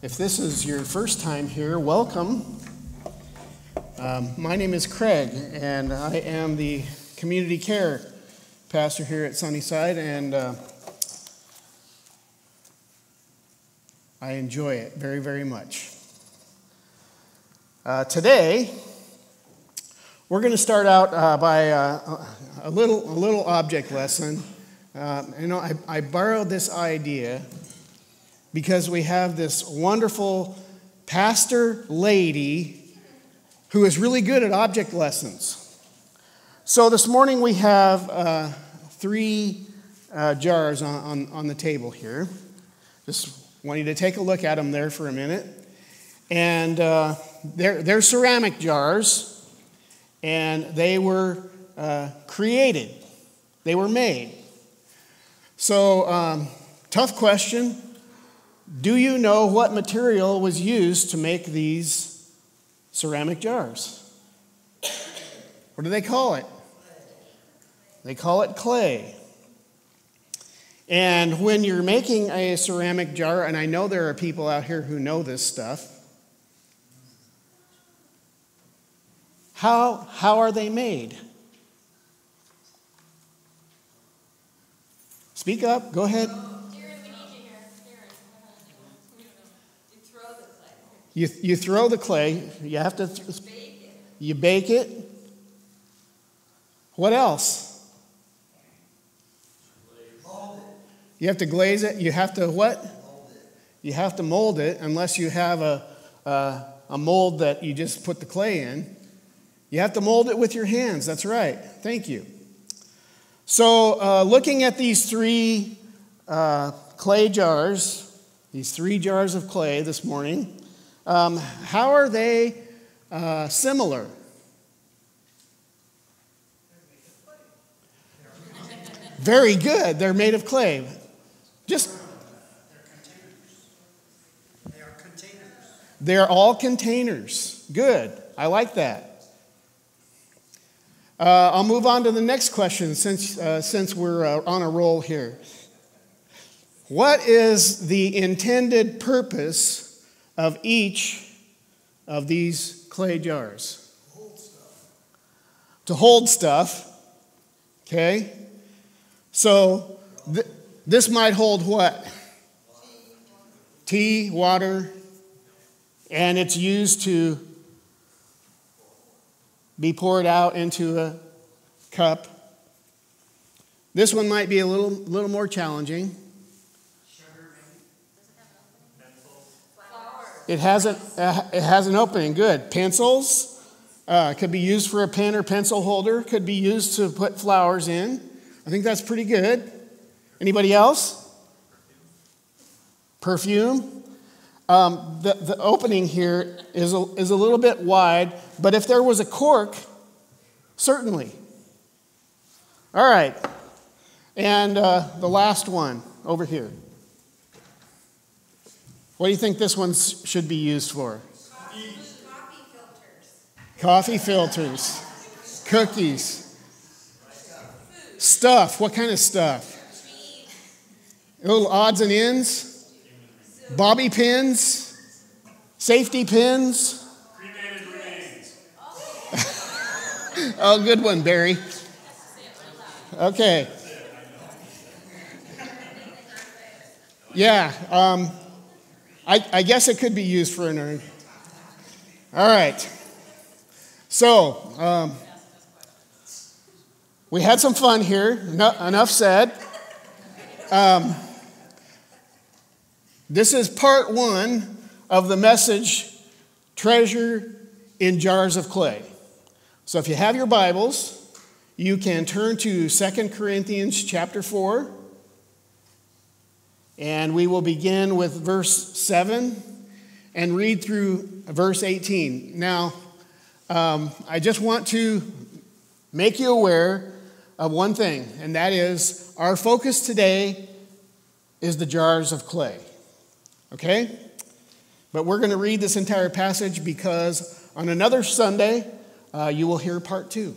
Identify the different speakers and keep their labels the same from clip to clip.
Speaker 1: If this is your first time here, welcome. Um, my name is Craig, and I am the community care pastor here at Sunnyside, and uh, I enjoy it very, very much. Uh, today, we're going to start out uh, by uh, a, little, a little object lesson. Uh, you know, I, I borrowed this idea because we have this wonderful pastor lady who is really good at object lessons. So this morning we have uh, three uh, jars on, on, on, the table here. Just want you to take a look at them there for a minute. And uh, they're, they're ceramic jars, and they were uh, created, they were made. So, um, tough question do you know what material was used to make these ceramic jars? What do they call it? They call it clay. And when you're making a ceramic jar, and I know there are people out here who know this stuff, how, how are they made? Speak up, go ahead. You, you throw the clay, you have to, th- you bake it. What else? You have to glaze it. You have to what? You have to mold it unless you have a, a, a mold that you just put the clay in. You have to mold it with your hands. That's right. Thank you. So, uh, looking at these three uh, clay jars, these three jars of clay this morning, um, how are they uh, similar? Very good. They're made of clay. Just. They are all containers. Good. I like that. Uh, I'll move on to the next question since, uh, since we're uh, on a roll here. What is the intended purpose of each of these clay jars. To hold stuff. Okay? So th- this might hold what? Tea, water, and it's used to be poured out into a cup. This one might be a little, little more challenging. It has an, uh, it has an opening. Good. Pencils uh, could be used for a pen or pencil holder. Could be used to put flowers in. I think that's pretty good. Anybody else? Perfume. Um, the, the opening here is a, is a little bit wide, but if there was a cork, certainly. All right. And uh, the last one over here. What do you think this one should be used for?
Speaker 2: Coffee, filters.
Speaker 1: Coffee filters. Cookies. Stuff. What kind of stuff? Little odds and ends? Bobby pins? Safety pins? oh, good one, Barry. Okay. Yeah. Um, I, I guess it could be used for an urn. All right. So, um, we had some fun here. No, enough said. Um, this is part one of the message Treasure in Jars of Clay. So, if you have your Bibles, you can turn to 2 Corinthians chapter 4. And we will begin with verse 7 and read through verse 18. Now, um, I just want to make you aware of one thing, and that is our focus today is the jars of clay. Okay? But we're going to read this entire passage because on another Sunday, uh, you will hear part two.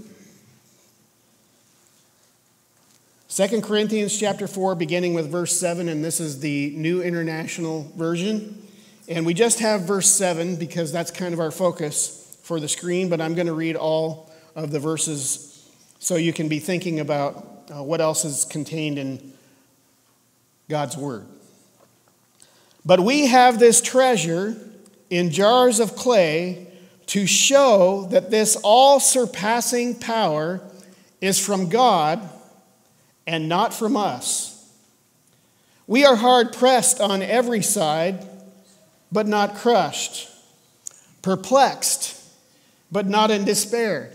Speaker 1: 2 Corinthians chapter 4, beginning with verse 7, and this is the New International Version. And we just have verse 7 because that's kind of our focus for the screen, but I'm going to read all of the verses so you can be thinking about uh, what else is contained in God's Word. But we have this treasure in jars of clay to show that this all surpassing power is from God and not from us. We are hard pressed on every side, but not crushed, perplexed, but not in despair,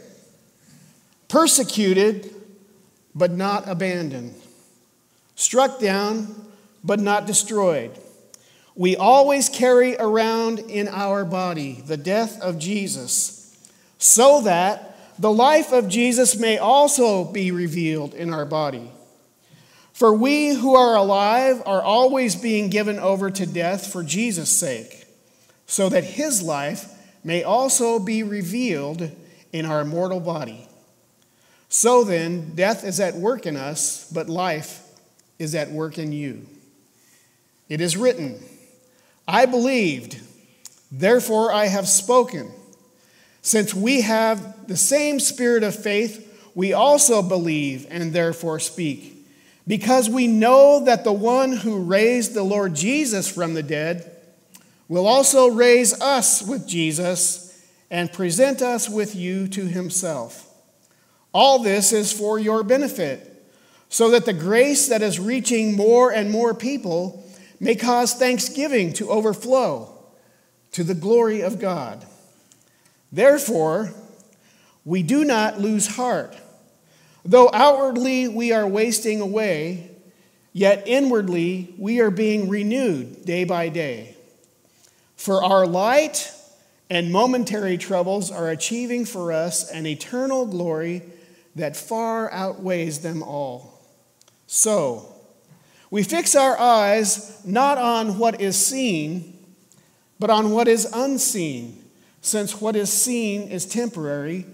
Speaker 1: persecuted, but not abandoned, struck down, but not destroyed. We always carry around in our body the death of Jesus, so that the life of Jesus may also be revealed in our body. For we who are alive are always being given over to death for Jesus' sake, so that his life may also be revealed in our mortal body. So then, death is at work in us, but life is at work in you. It is written, I believed, therefore I have spoken. Since we have the same spirit of faith, we also believe and therefore speak because we know that the one who raised the Lord Jesus from the dead will also raise us with Jesus and present us with you to himself. All this is for your benefit, so that the grace that is reaching more and more people may cause thanksgiving to overflow to the glory of God. Therefore, we do not lose heart. Though outwardly we are wasting away, yet inwardly we are being renewed day by day. For our light and momentary troubles are achieving for us an eternal glory that far outweighs them all. So, we fix our eyes not on what is seen, but on what is unseen, since what is seen is temporary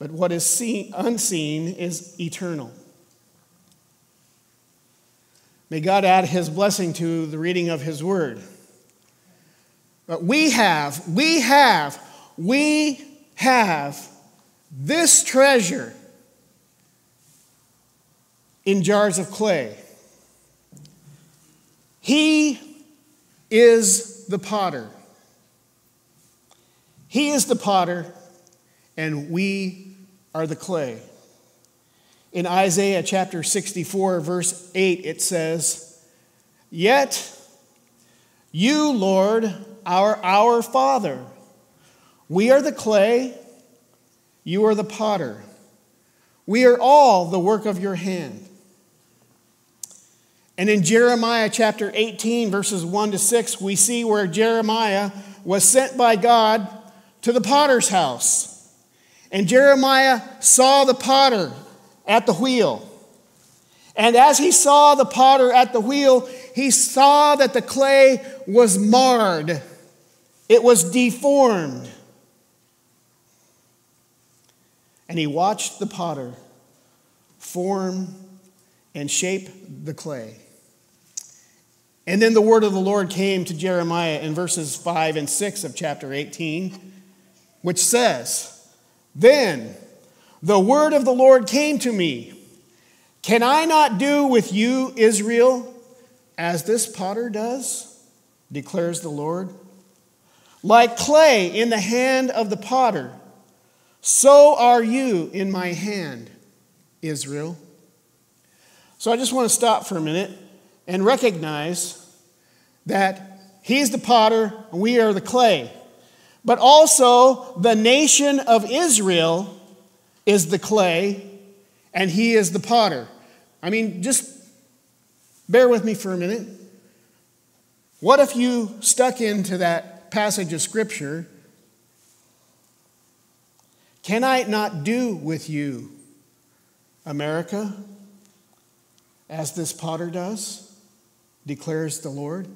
Speaker 1: but what is seen, unseen is eternal. May God add his blessing to the reading of his word. But we have, we have, we have this treasure in jars of clay. He is the potter. He is the potter, and we are the clay. In Isaiah chapter 64, verse 8, it says, Yet you, Lord, are our Father. We are the clay, you are the potter. We are all the work of your hand. And in Jeremiah chapter 18, verses 1 to 6, we see where Jeremiah was sent by God to the potter's house. And Jeremiah saw the potter at the wheel. And as he saw the potter at the wheel, he saw that the clay was marred, it was deformed. And he watched the potter form and shape the clay. And then the word of the Lord came to Jeremiah in verses 5 and 6 of chapter 18, which says, then the word of the Lord came to me Can I not do with you, Israel, as this potter does? declares the Lord. Like clay in the hand of the potter, so are you in my hand, Israel. So I just want to stop for a minute and recognize that he's the potter and we are the clay but also the nation of Israel is the clay and he is the potter. I mean, just bear with me for a minute. What if you stuck into that passage of Scripture? Can I not do with you, America, as this potter does, declares the Lord?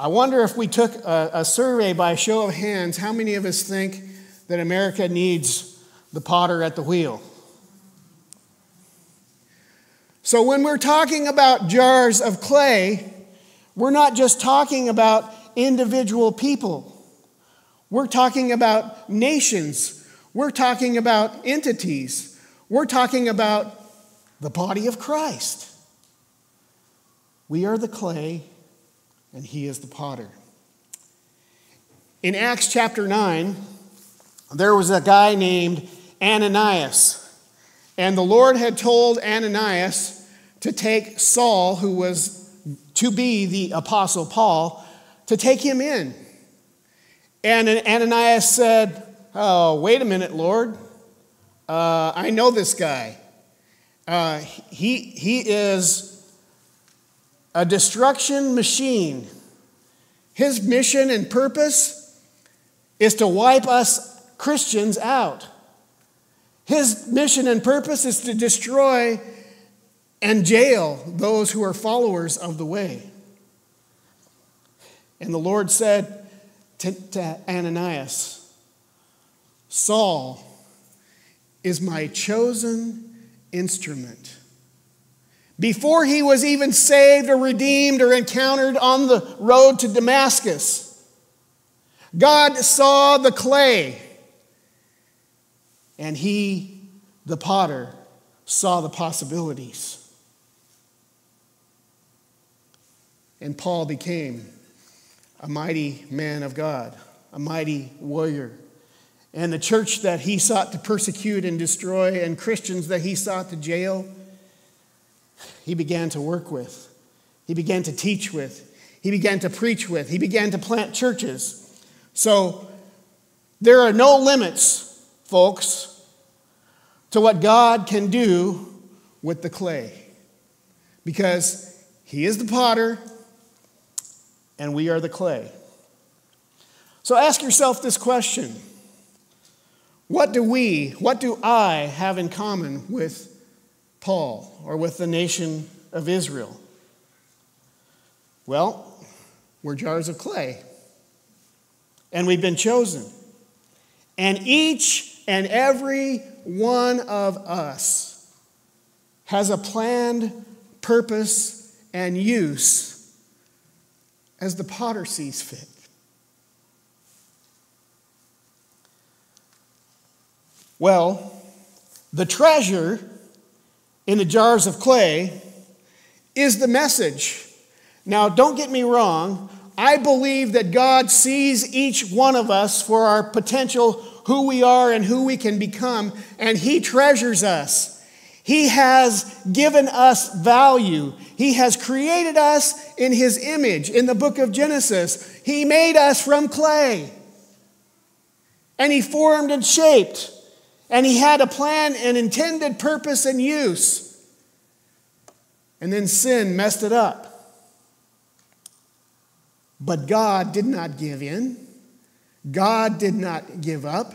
Speaker 1: I wonder if we took a, a survey by a show of hands, how many of us think that America needs the potter at the wheel? So, when we're talking about jars of clay, we're not just talking about individual people. We're talking about nations. We're talking about entities. We're talking about the body of Christ. We are the clay, and He is the potter. In Acts chapter 9, there was a guy named Ananias. And the Lord had told Ananias to take Saul, who was to be the apostle Paul, to take him in. And Ananias said, Oh, wait a minute, Lord. Uh, I know this guy. Uh, he, he is a destruction machine. His mission and purpose is to wipe us Christians out. His mission and purpose is to destroy and jail those who are followers of the way. And the Lord said to, to Ananias, Saul is my chosen instrument. Before he was even saved or redeemed or encountered on the road to Damascus, God saw the clay, and he, the potter, saw the possibilities. And Paul became a mighty man of God, a mighty warrior. And the church that he sought to persecute and destroy, and Christians that he sought to jail, he began to work with. He began to teach with. He began to preach with. He began to plant churches. So there are no limits, folks, to what God can do with the clay. Because he is the potter and we are the clay. So ask yourself this question What do we, what do I have in common with Paul or with the nation of Israel? Well, we're jars of clay, and we've been chosen. And each and every one of us has a planned purpose and use as the potter sees fit. Well, the treasure in the jars of clay is the message. Now, don't get me wrong. I believe that God sees each one of us for our potential, who we are and who we can become, and He treasures us. He has given us value. He has created us in His image. In the book of Genesis, He made us from clay. And He formed and shaped. And He had a plan and intended purpose and use. And then sin messed it up. But God did not give in. God did not give up.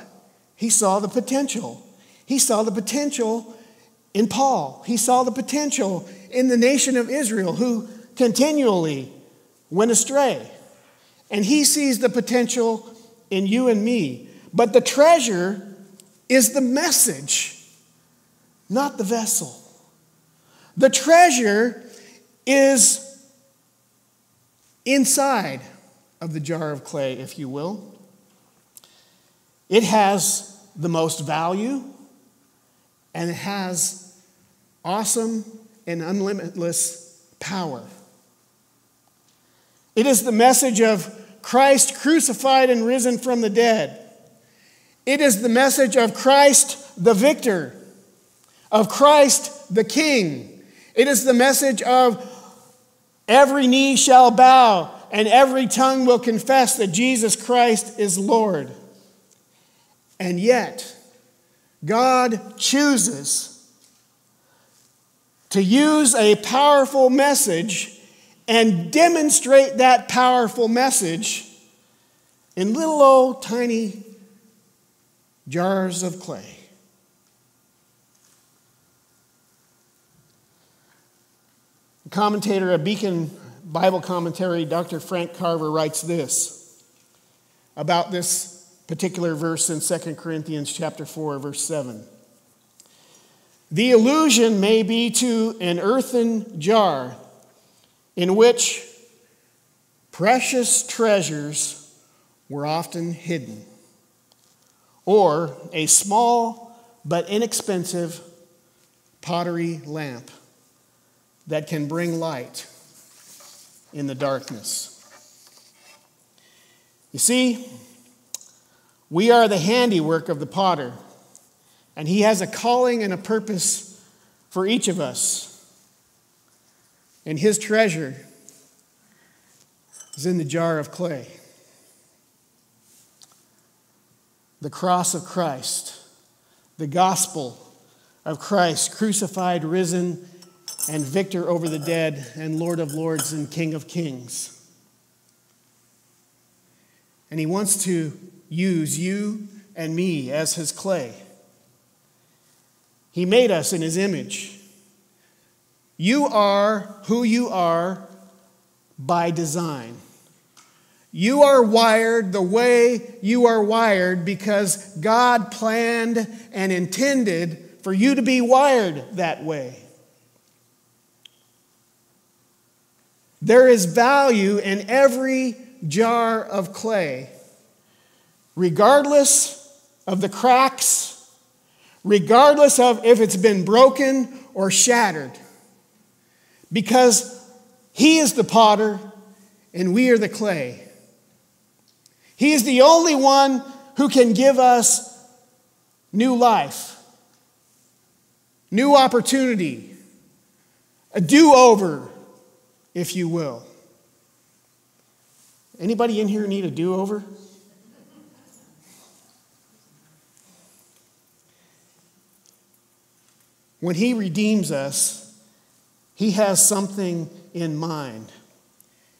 Speaker 1: He saw the potential. He saw the potential in Paul. He saw the potential in the nation of Israel who continually went astray. And he sees the potential in you and me. But the treasure is the message, not the vessel. The treasure is inside of the jar of clay, if you will. It has the most value and it has awesome and unlimitless power. It is the message of Christ crucified and risen from the dead. It is the message of Christ the victor, of Christ the king. It is the message of every knee shall bow and every tongue will confess that Jesus Christ is Lord. And yet, God chooses to use a powerful message and demonstrate that powerful message in little old tiny jars of clay. The commentator of Beacon Bible Commentary, Dr. Frank Carver, writes this about this particular verse in 2 Corinthians chapter 4, verse 7. The allusion may be to an earthen jar in which precious treasures were often hidden, or a small but inexpensive pottery lamp that can bring light in the darkness. You see, we are the handiwork of the potter, and he has a calling and a purpose for each of us. And his treasure is in the jar of clay. The cross of Christ, the gospel of Christ, crucified, risen, and victor over the dead, and Lord of lords and King of kings. And he wants to use you and me as his clay. He made us in his image. You are who you are by design. You are wired the way you are wired because God planned and intended for you to be wired that way. There is value in every jar of clay, regardless of the cracks, regardless of if it's been broken or shattered, because He is the potter and we are the clay. He is the only one who can give us new life, new opportunity, a do over, if you will. Anybody in here need a do over? When He redeems us, He has something in mind.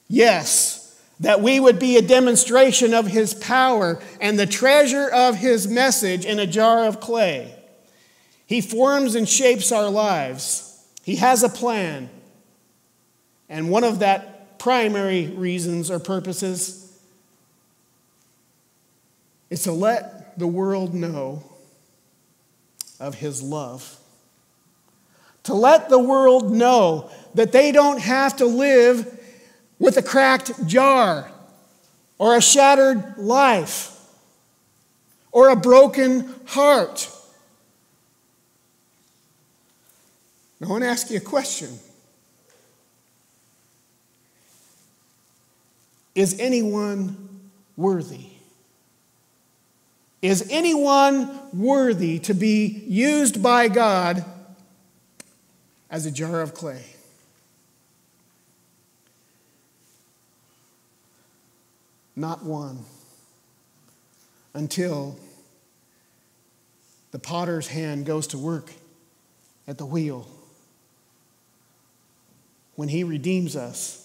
Speaker 1: Yes, that we would be a demonstration of His power and the treasure of His message in a jar of clay. He forms and shapes our lives. He has a plan. And one of that primary reasons or purposes is to let the world know of his love. To let the world know that they don't have to live with a cracked jar or a shattered life or a broken heart. I want to ask you a question Is anyone worthy? Is anyone worthy to be used by God as a jar of clay? Not one. Until the potter's hand goes to work at the wheel. When he redeems us,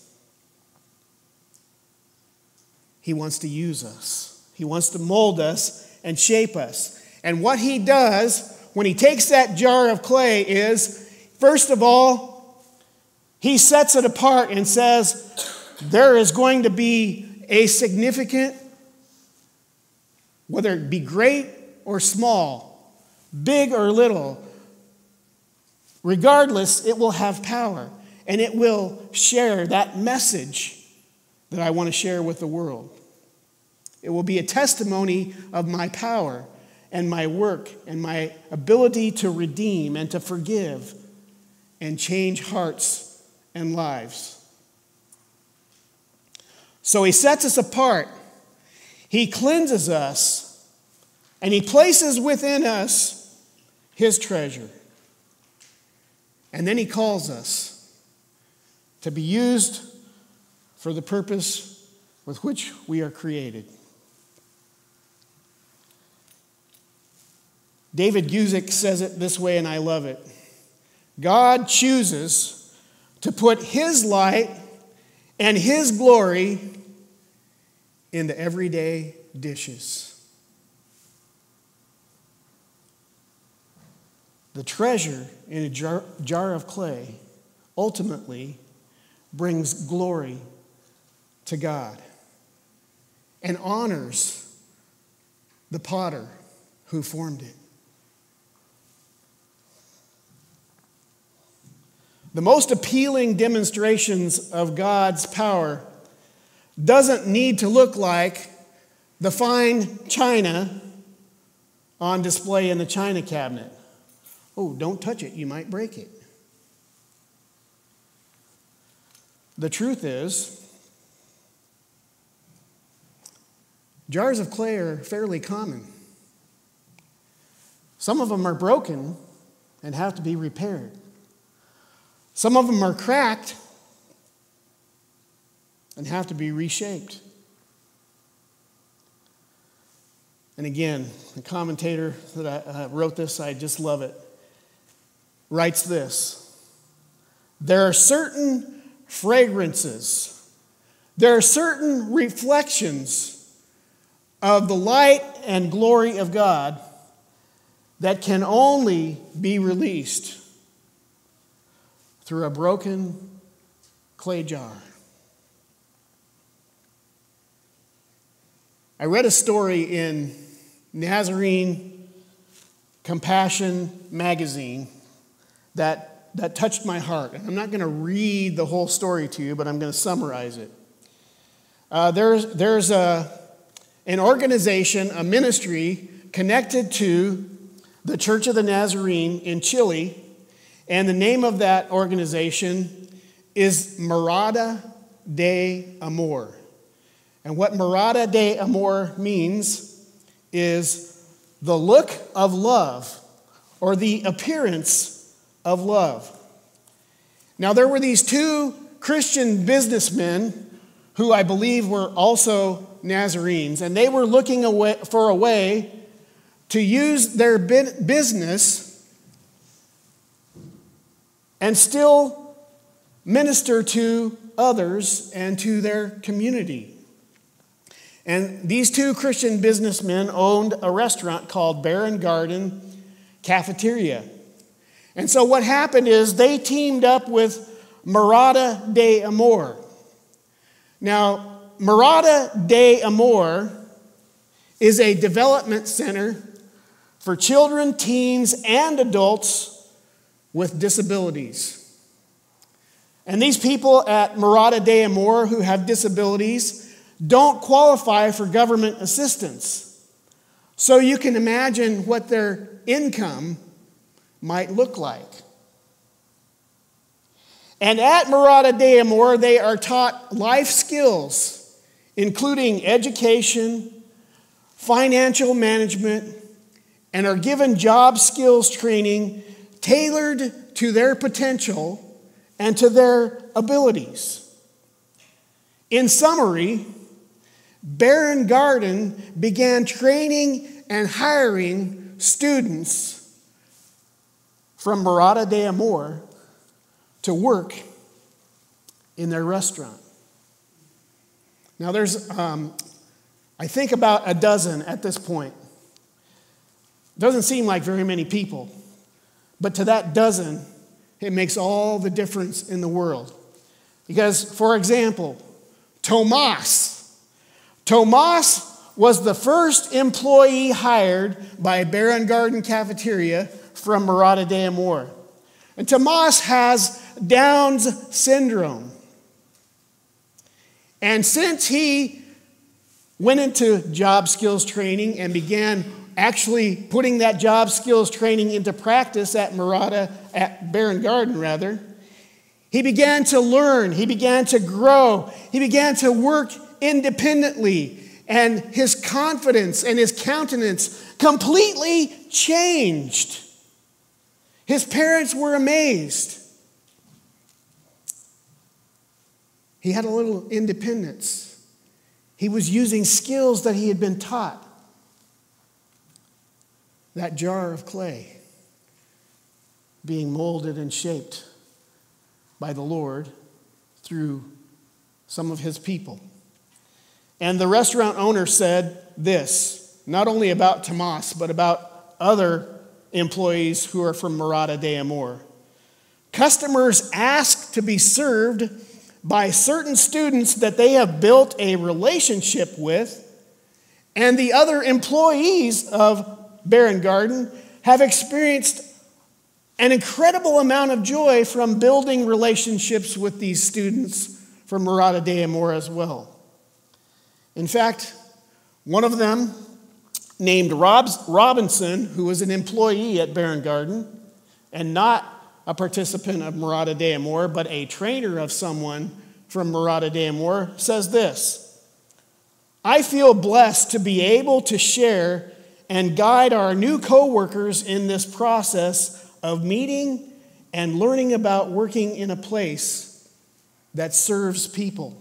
Speaker 1: he wants to use us. He wants to mold us and shape us. And what he does when he takes that jar of clay is, first of all, he sets it apart and says, there is going to be a significant, whether it be great or small, big or little, regardless, it will have power and it will share that message that I want to share with the world. It will be a testimony of my power and my work and my ability to redeem and to forgive and change hearts and lives. So he sets us apart. He cleanses us and he places within us his treasure. And then he calls us to be used for the purpose with which we are created. David Guzik says it this way, and I love it God chooses to put his light and his glory in the everyday dishes. The treasure in a jar, jar of clay ultimately brings glory to God and honors the potter who formed it. The most appealing demonstrations of God's power doesn't need to look like the fine china on display in the china cabinet. Oh, don't touch it, you might break it. The truth is, jars of clay are fairly common. Some of them are broken and have to be repaired. Some of them are cracked and have to be reshaped. And again, the commentator that I, uh, wrote this, I just love it, writes this There are certain fragrances, there are certain reflections of the light and glory of God that can only be released through a broken clay jar. I read a story in Nazarene Compassion magazine that, that touched my heart. And I'm not going to read the whole story to you, but I'm going to summarize it. Uh, there's there's a, an organization, a ministry connected to the Church of the Nazarene in Chile and the name of that organization is Morada de Amor. And what Morada de Amor means is the look of love or the appearance of love. Now, there were these two Christian businessmen who I believe were also Nazarenes, and they were looking for a way to use their business and still minister to others and to their community. And these two Christian businessmen owned a restaurant called Baron Garden Cafeteria. And so what happened is they teamed up with Morada de Amor. Now, Morada de Amor is a development center for children, teens, and adults with disabilities. And these people at Morada de Amor who have disabilities don't qualify for government assistance. So you can imagine what their income might look like. And at Morada de Amor, they are taught life skills, including education, financial management, and are given job skills training tailored to their potential and to their abilities. In summary, Baron Garden began training and hiring students from Morada de Amor to work in their restaurant. Now, there's, um, I think, about a dozen at this point. Doesn't seem like very many people. But to that dozen, it makes all the difference in the world. Because, for example, Tomas. Tomas was the first employee hired by Baron Garden Cafeteria from Morada de Amor. And Tomas has Down's syndrome. And since he went into job skills training and began actually putting that job skills training into practice at Morada, at Baron Garden rather, he began to learn, he began to grow, he began to work independently, and his confidence and his countenance completely changed. His parents were amazed. He had a little independence. He was using skills that he had been taught that jar of clay being molded and shaped by the Lord through some of his people. And the restaurant owner said this, not only about Tomas, but about other employees who are from Morada de Amor. Customers ask to be served by certain students that they have built a relationship with, and the other employees of Baron Garden have experienced an incredible amount of joy from building relationships with these students from Morada de Amor as well. In fact, one of them, named Rob Robinson, who was an employee at Barron Garden and not a participant of Morada de Amor, but a trainer of someone from Morada de Amor, says this I feel blessed to be able to share and guide our new co workers in this process of meeting and learning about working in a place that serves people.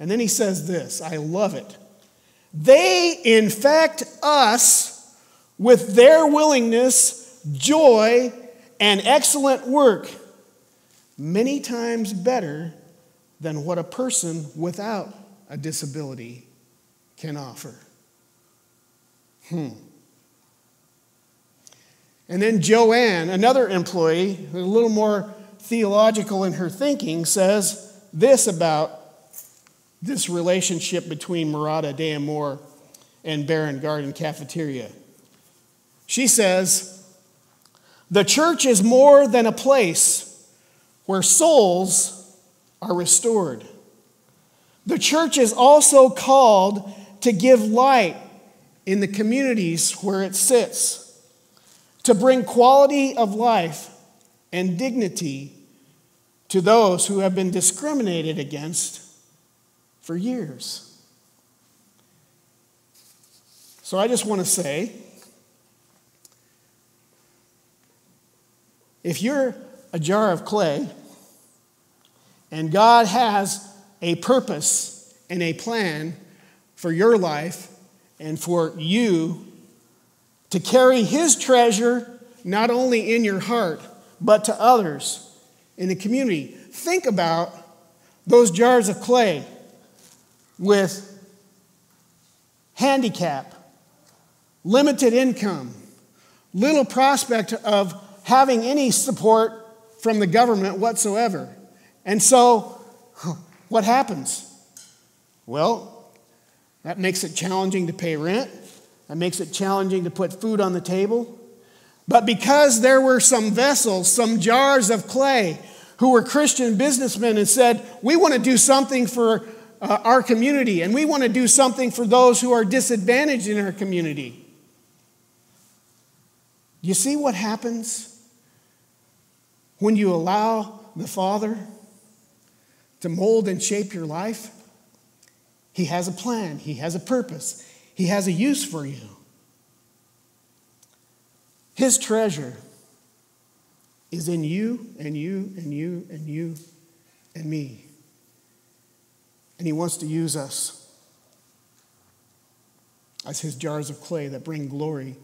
Speaker 1: And then he says this I love it. They infect us with their willingness, joy, and excellent work, many times better than what a person without a disability can offer. Hmm. And then Joanne, another employee, a little more theological in her thinking, says this about this relationship between Morada de Amor and Barron Garden Cafeteria. She says, The church is more than a place where souls are restored. The church is also called to give light in the communities where it sits, to bring quality of life and dignity to those who have been discriminated against for years. So I just want to say if you're a jar of clay and God has a purpose and a plan for your life and for you to carry His treasure not only in your heart, but to others in the community. Think about those jars of clay with handicap, limited income, little prospect of having any support from the government whatsoever. And so, what happens? Well, that makes it challenging to pay rent. That makes it challenging to put food on the table. But because there were some vessels, some jars of clay, who were Christian businessmen and said, We want to do something for uh, our community, and we want to do something for those who are disadvantaged in our community. You see what happens when you allow the Father to mold and shape your life? He has a plan, He has a purpose, He has a use for you. His treasure is in you and you and you and you and me and He wants to use us as His jars of clay that bring glory.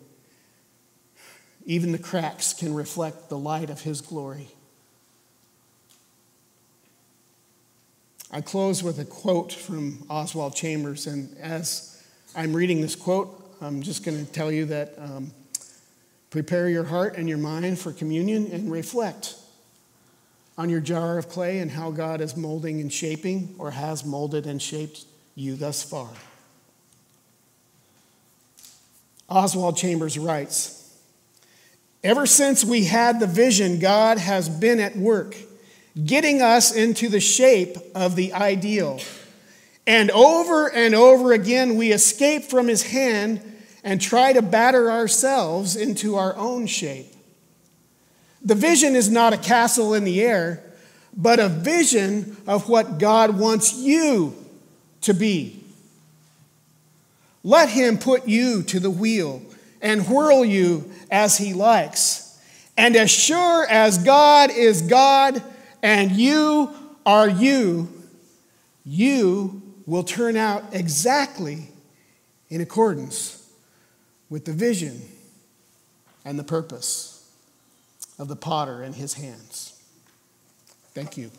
Speaker 1: Even the cracks can reflect the light of His glory. I close with a quote from Oswald Chambers, and as I'm reading this quote, I'm just going to tell you that um, prepare your heart and your mind for communion and reflect on your jar of clay and how God is molding and shaping or has molded and shaped you thus far. Oswald Chambers writes Ever since we had the vision, God has been at work, getting us into the shape of the ideal. And over and over again, we escape from his hand and try to batter ourselves into our own shape. The vision is not a castle in the air, but a vision of what God wants you to be. Let Him put you to the wheel and whirl you as He likes. And as sure as God is God and you are you, you will turn out exactly in accordance with the vision and the purpose of the potter in his hands. Thank you.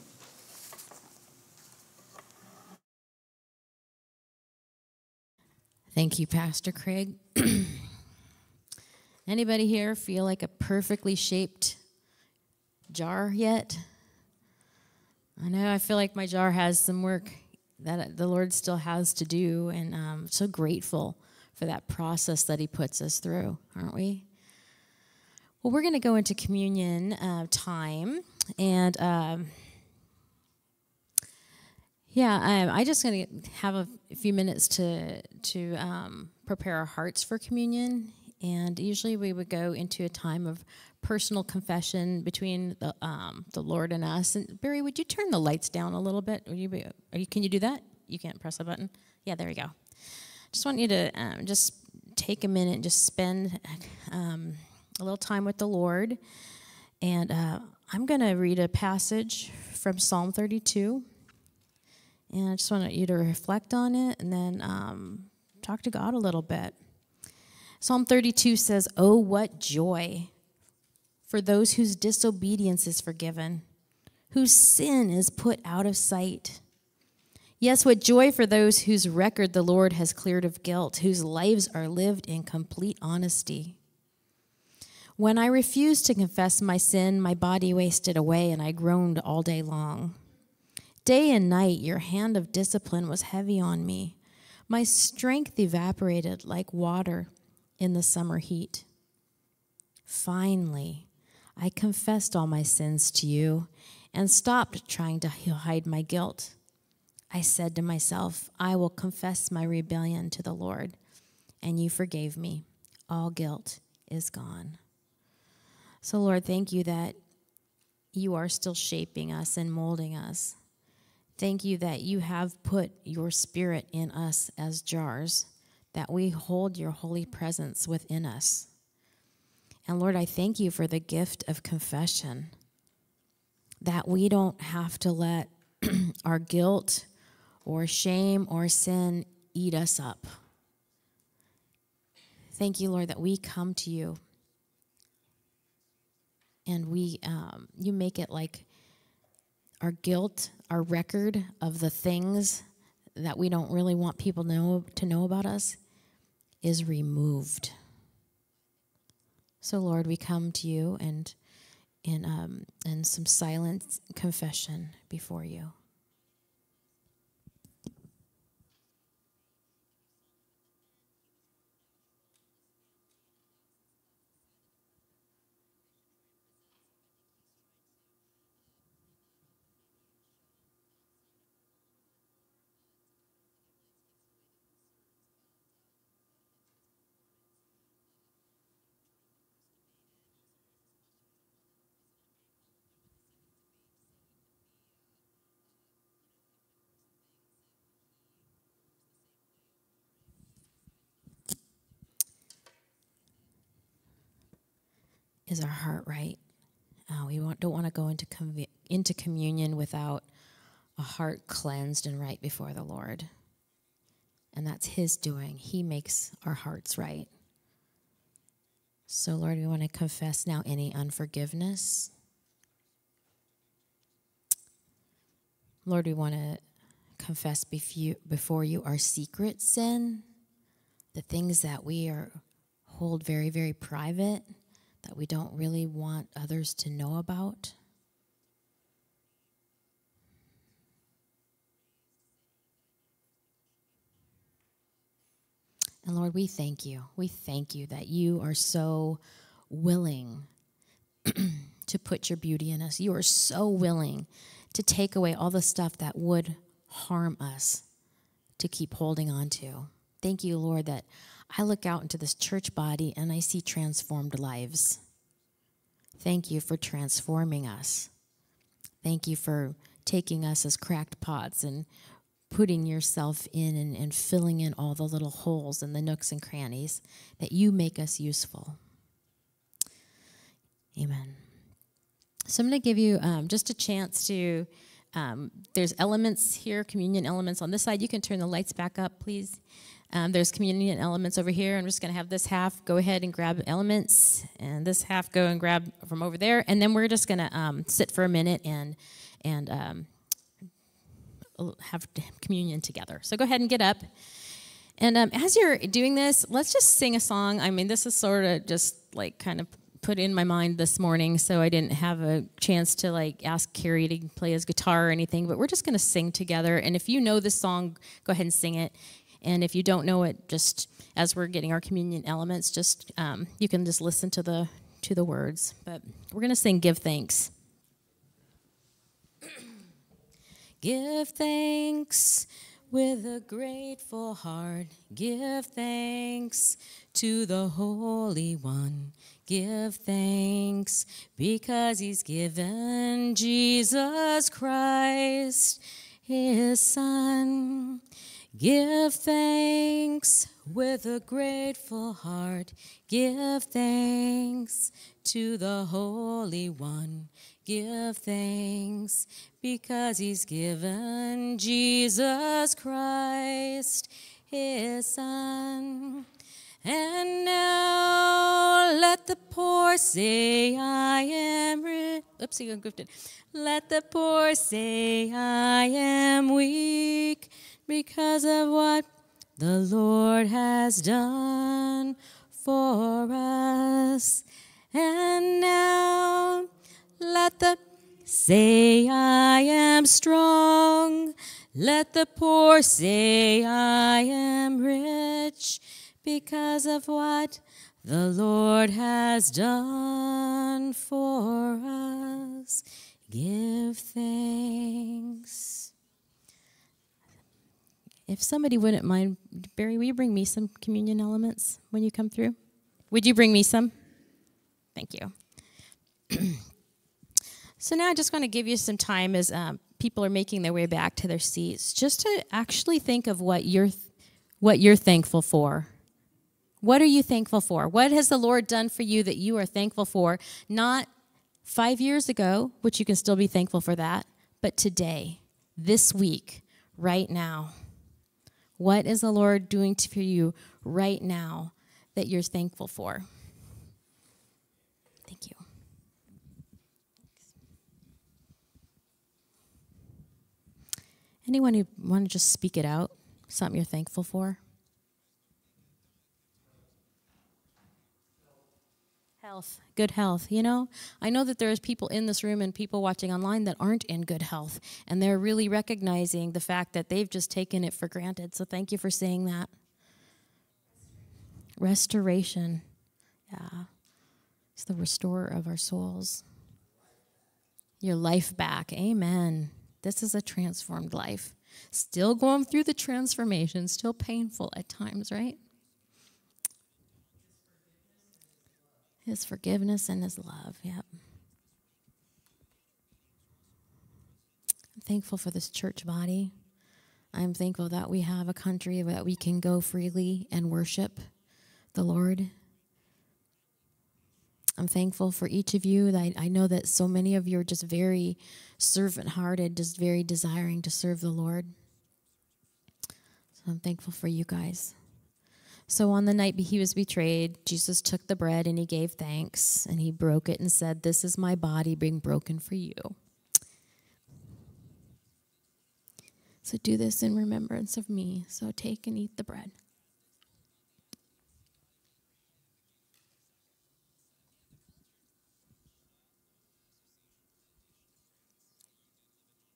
Speaker 3: Thank you, Pastor Craig. Anybody here feel like a perfectly shaped jar yet? I know I feel like my jar has some work that the Lord still has to do, and I'm so grateful for that process that He puts us through, aren't we? Well, we're going to go into communion uh, time, and um, Yeah, um, I just going to have a, few minutes to to um, prepare our hearts for communion, and usually we would go into a time of personal confession between the um, the Lord and us. And Barry, would you turn the lights down a little bit? You be, you, can you do that? You can't press a button. Yeah, there we go. Just want you to um, just take a minute and just spend um, a little time with the Lord. And uh, I'm going to read a passage from Psalm 32. And I just want you to reflect on it and then um, talk to God a little bit. Psalm 32 says, Oh, what joy for those whose disobedience is forgiven, whose sin is put out of sight. Yes, what joy for those whose record the Lord has cleared of guilt, whose lives are lived in complete honesty. When I refused to confess my sin, my body wasted away and I groaned all day long. Day and night, your hand of discipline was heavy on me. My strength evaporated like water in the summer heat. Finally, I confessed all my sins to you and stopped trying to hide my guilt. I said to myself, I will confess my rebellion to the Lord, and you forgave me. All guilt is gone. So, Lord, thank you that you are still shaping us and molding us. Thank you that you have put your spirit in us as jars, that we hold your holy presence within us. And Lord, I thank you for the gift of confession, that we don't have to let our guilt or shame or sin eat us up. Thank you, Lord, that we come to you and we um, you make it like our guilt, our record of the things that we don't really want people know to know about us is removed. So, Lord, we come to you and in um, in some silent confession before you. Is our heart right? Uh, we want, don't want to go into, conv- into communion without a heart cleansed and right before the Lord. And that's His doing. He makes our hearts right. So, Lord, we want to confess now any unforgiveness. Lord, we want to confess before you our secret sin, the things that we are hold very, very private that we don't really want others to know about. And Lord, we thank you. We thank you that you are so willing to put your beauty in us. You are so willing to take away all the stuff that would harm us to keep holding on to. Thank you, Lord, that I look out into this church body and I see transformed lives. Thank you for transforming us. Thank you for taking us as cracked pots and putting yourself in and, and filling in all the little holes and the nooks and crannies that you make us useful. Amen. So I'm going to give you um, just a chance to. Um, there's elements here, communion elements on this side. You can turn the lights back up, please. Um, there's communion elements over here. I'm just going to have this half go ahead and grab elements, and this half go and grab from over there, and then we're just going to um, sit for a minute and and um, have communion together. So go ahead and get up. And um, as you're doing this, let's just sing a song. I mean, this is sort of just like kind of put in my mind this morning, so I didn't have a chance to like ask Carrie to play his guitar or anything. But we're just going to sing together. And if you know this song, go ahead and sing it. And if you don't know it, just as we're getting our communion elements, just um, you can just listen to the to the words. But we're going to sing "Give Thanks." Give thanks with a grateful heart. Give thanks to the Holy One. Give thanks because He's given Jesus Christ, His Son. Give thanks with a grateful heart. Give thanks to the Holy One. Give thanks because He's given Jesus Christ, His Son. And now let the poor say, I am rich. Oopsie, I'm gifted. Let the poor say, I am weak because of what the Lord has done for us. And now let the say, I am strong. Let the poor say, I am rich because of what the Lord has done for us. Give thanks. If somebody wouldn't mind, Barry, will you bring me some communion elements when you come through? Would you bring me some? Thank you. so now I just want to give you some time as um, people are making their way back to their seats, just to actually think of what you're, what you're thankful for. What are you thankful for? What has the Lord done for you that you are thankful for? Not five years ago, which you can still be thankful for that, but today, this week, right now. What is the Lord doing for you right now that you're thankful for? Thank you. Anyone who want to just speak it out, something you're thankful for? Health, good health. You know, I know that there's people in this room and people watching online that aren't in good health, and they're really recognizing the fact that they've just taken it for granted. So thank you for saying that. Restoration. Yeah. It's the restorer of our souls. Your life back. Amen. This is a transformed life. Still going through the transformation, still painful at times, right? His forgiveness and His love. Yep. I'm thankful for this church body. I'm thankful that we have a country that we can go freely and worship the Lord. I'm thankful for each of you. I, I know that so many of you are just very servant hearted, just very desiring to serve the Lord. So I'm thankful for you guys. So on the night he was betrayed, Jesus took the bread and he gave thanks and he broke it and said, This is my body being broken for you. So do this in remembrance of me. So take and eat the bread.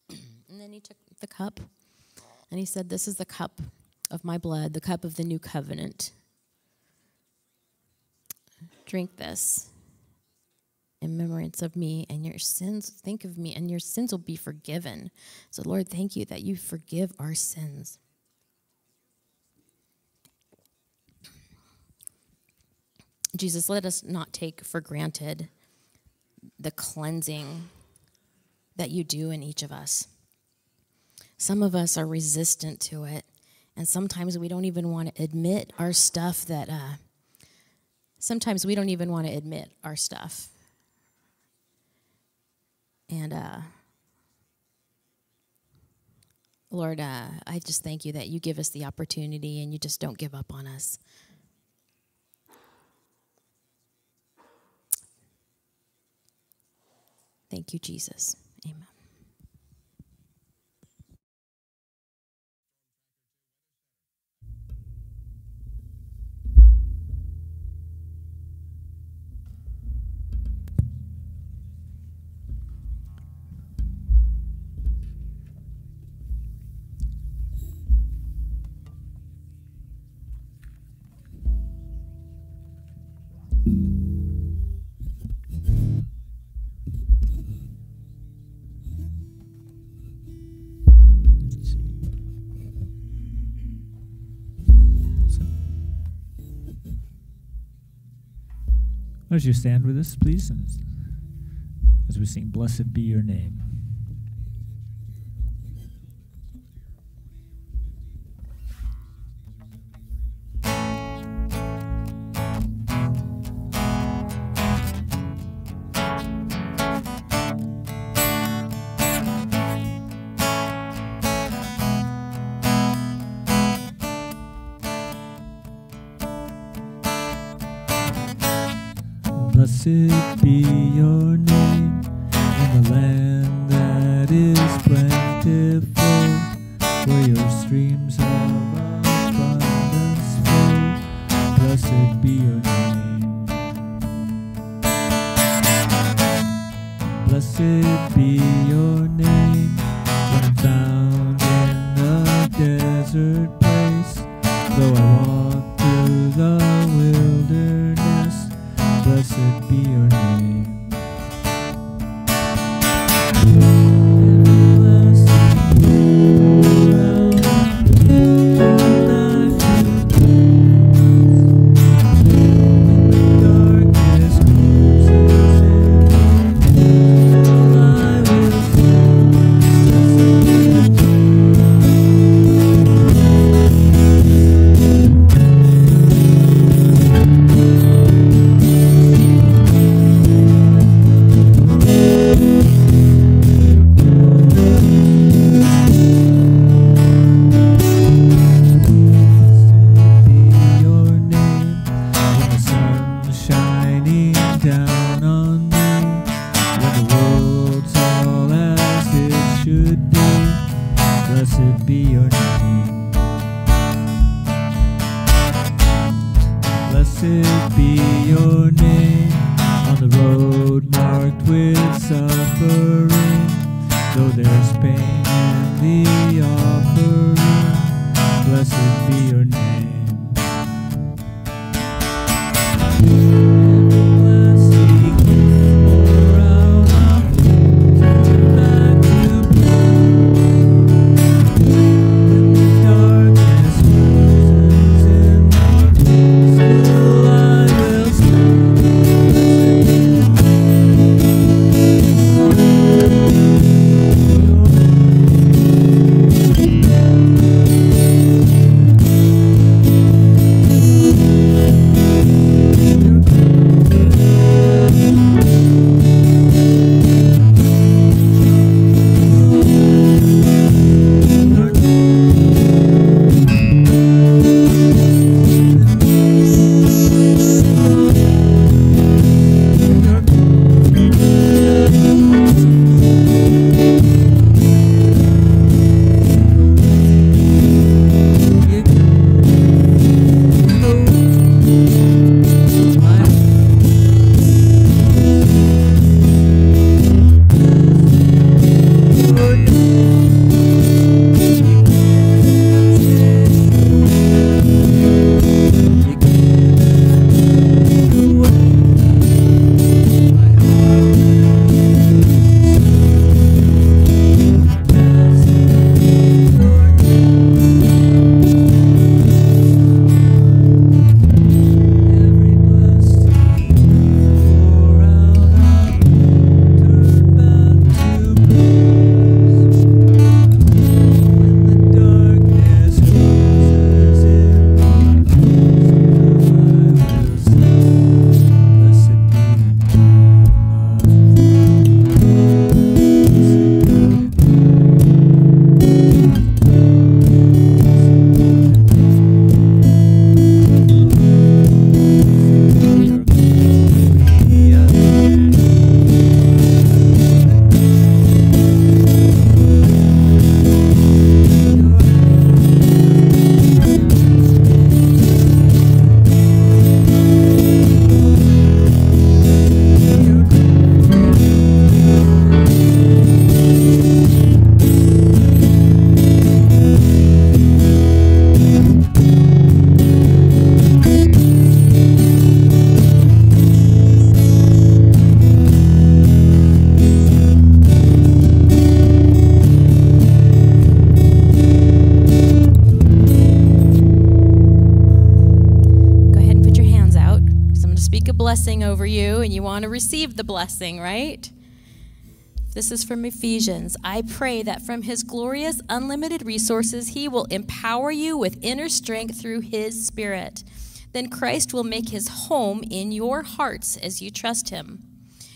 Speaker 3: And then he took the cup and he said, This is the cup of my blood, the cup of the new covenant. Drink this in remembrance of me and your sins. Think of me, and your sins will be forgiven. So, Lord, thank you that you forgive our sins. Jesus, let us not take for granted the cleansing that you do in each of us. Some of us are resistant to it, and sometimes we don't even want to admit our stuff that, uh, sometimes we don't even want to admit our stuff. And, uh, Lord, uh, I just thank you that you give us the opportunity and you just don't give up on us. Thank you, Jesus. Amen.
Speaker 4: Why don't you stand with us, please, as we sing, Blessed Be Your Name.
Speaker 3: Over you and you want to receive the blessing, right? This is from Ephesians. I pray that from his glorious, unlimited resources, he will empower you with inner strength through his Spirit. Then Christ will make his home in your hearts as you trust him.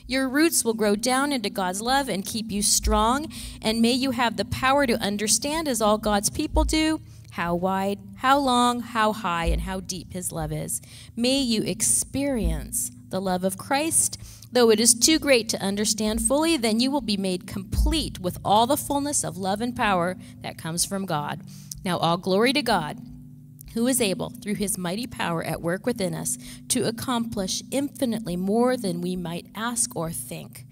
Speaker 3: Your roots will grow down into God's love and keep you strong, and may you have the power to understand, as all God's people do, how wide, how long, how high, and how deep his love is. May you experience the love of Christ. Though it is too great to understand fully, then you will be made complete with all the fullness of love and power that comes from God. Now, all glory to God who is able, through his mighty power at work within us, to accomplish infinitely more than we might ask or think.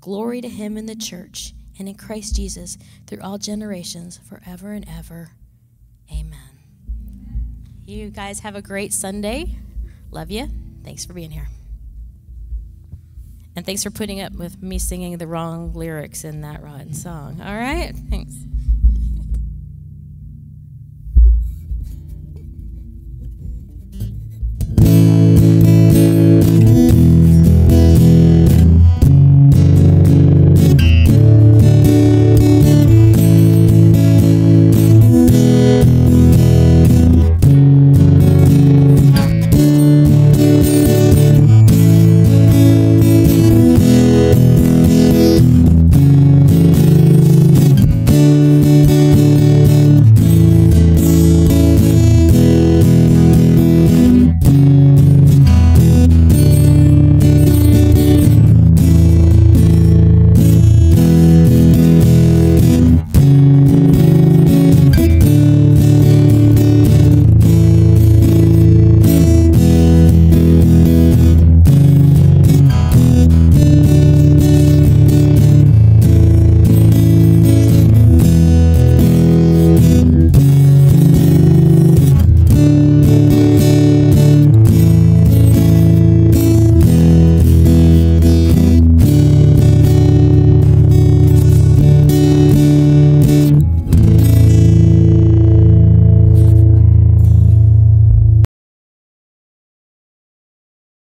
Speaker 3: Glory to him in the church and in Christ Jesus through all generations, forever and ever. Amen. You guys have a great Sunday. Love you. Thanks for being here. And thanks for putting up with me singing the wrong lyrics in that rotten song. All right? Thanks.